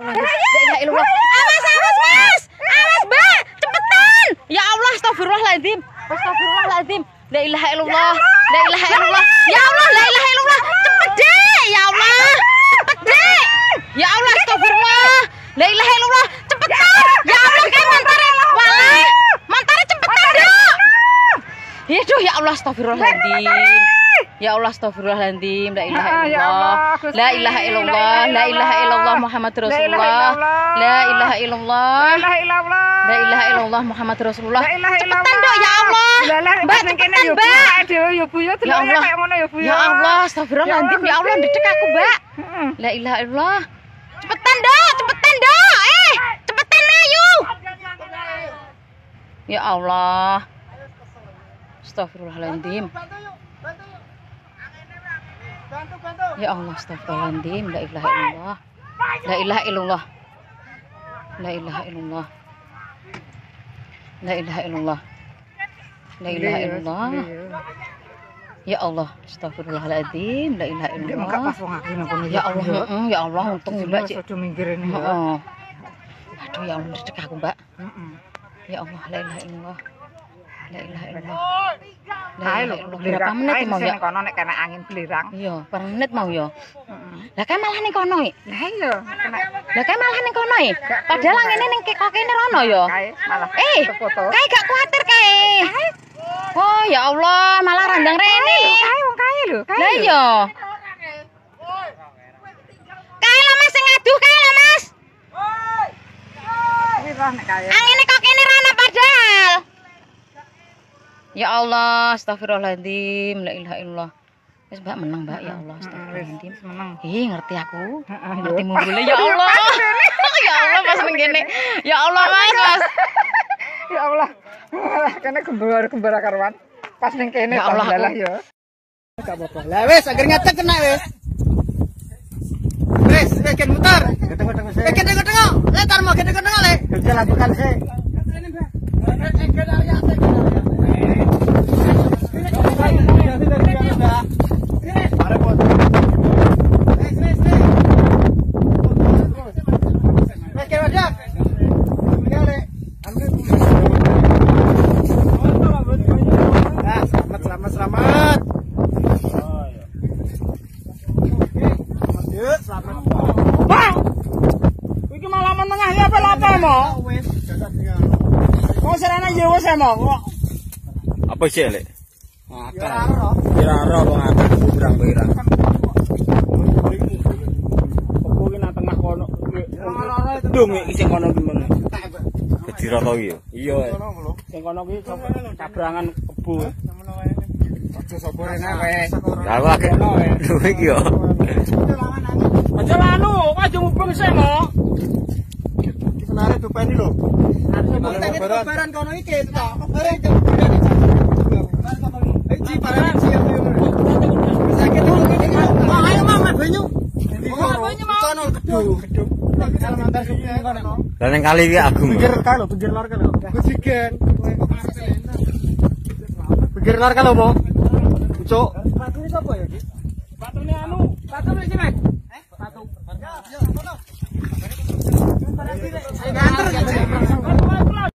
Awas, awas, Mas. Awas, Mbak. Cepetan. Ya Allah, astagfirullahaladzim. Astagfirullahaladzim. La ilaha illallah. La ilaha illallah. Ya Allah, la ilaha illallah. Cepet deh. Ya Allah. Cepet deh. Ya Allah, astagfirullah. La ilaha illallah. Cepetan. Ya Allah, kayak mantare. Walah. Mantare cepetan, Dok. Yaduh, ya Allah, astagfirullahaladzim. Ya Allah astagfirullahaladzim La ilaha Ah, ya illallah. Allah, Gusti. La ilaha illallah La ilaha illallah Muhammad ilaha Rasulullah. illallah. La ilaha illallah. La ilaha illallah. La ilaha illallah Muhammad Rasulullah. La ilaha Cepetan illallah. dok ya Allah. Lah, lah, Mbak cepetan mbak. Ya deloknya Allah. Ya Allah astagfirullahaladzim Ya Allah dedek aku mbak. La ilaha illallah. Cepetan dok Cepetan dok. Eh Cepetan ayo Ya Allah. Astagfirullahaladzim Ya Allah astagfirullahaladzim La ilaha illallah. La ilaha illallah. La ilaha illallah. La ilaha illallah. La ilaha illallah. Ya Allah astagfirullahaladzim La ilaha illallah. Ya Allah ya Allah untung mbak ya. Heeh. Aduh ya Allah aku mbak. Ya Allah la ilaha illallah. La ilaha illallah Kae ilaha lho. Berapa menit Kae mau ya kono nek kena angin belirang. Iya, berapa menit mau ya Heeh. Lah kan malah ning kono iki. Lah iya, Lah kan malah ning kono iki. Padahal ngene ning kok kene rono ya. kae malah Eh, kae gak kuatir kae. Oh ya Allah, malah randang rene. Kae wong kae lho, kae. Lah lho. iya. Kae lo Mas sing ngaduh kae lo Mas. Ini roh Ya Allah, astagfirullahaladzim, la ilaha illallah. Wis Mbak menang Mbak, ya Allah, astagfirullahaladzim. Seneng. Ih, ngerti aku. Heeh, Ngerti yo. munggule ya Allah. ya Allah Mas ning kene. Ya Allah Mas, Mas. Ya Allah. Kene gembar-gembar karuan. Pas ning kene Ya Allah, lah aku- ya. Lah wis agar ngetek kena wis. Wis, muter. Bikin tengok-tengok. Le tar mau bikin tengok le. Kerja lakukan mau? ni, isi kono gimana? Kecil atau Apa Iyo. Isi kono ni, cabrangan wong Macam sopir nak eh? Dah lah, tengah kono? Duit iyo. Macam mana? Macam mana? Macam mana? yo. Iya. Sing kono Macam mana? kebo. Aja Macam mana? Macam mana? Macam mana? Macam mana? Macam mana? Macam mana? Macam mana? Macam Senare dupeni lho. Kono iki Iki yo. Sakit ayo mama banyu. Kono gedung. Gedung. Lah ning kali iki agung. Pinggir kan lho, pinggir lor kan lho. Pinggir lor kan lho. Cuk. Sapa ya, Ki? Batune anu, batu iki Mas.